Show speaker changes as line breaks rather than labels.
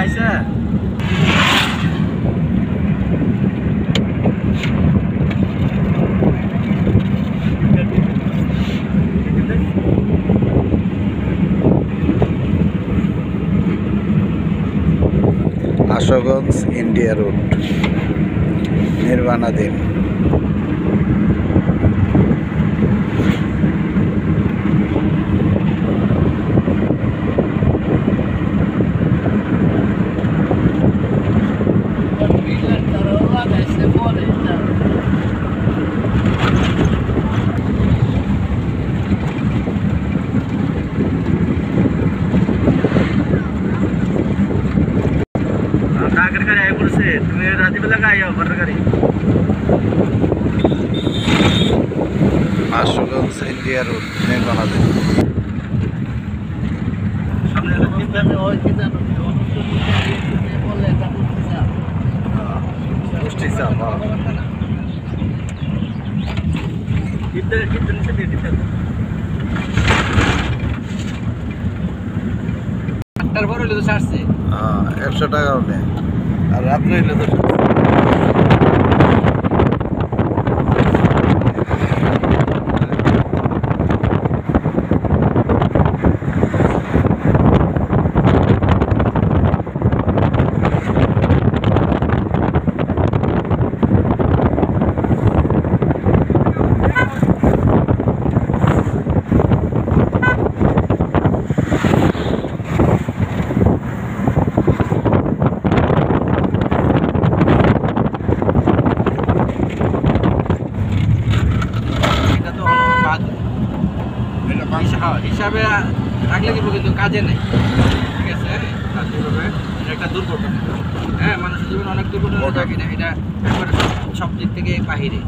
আইছে
আশগঞ্জ India road. নির্মাণাধীন
কাকের গাড়ি আই পড়ছে তুমি রাত্রিবেলা গাই যাও ঘরের গাড়ি।
আশগঞ্জ ইন্ডিয়া রোড নির্মাণাধীন
সামনে গোষ্ঠী চাপ টিপতে
আটটার পর হইলে তো ছাড়ছে।
একশো টাকা হবে। আর রাত্রে হইলে তো
হিসাবে রাখলে দিব কিন্তু কাজে নেই। ঠিক আছে? কাজে হবে এটা একটা দুর্ঘটনা। হ্যাঁ মানুষের জীবনে অনেক দুর্ঘটনা থাকে না এটা একবারে সব- সব দিক থেকে বাহিরে।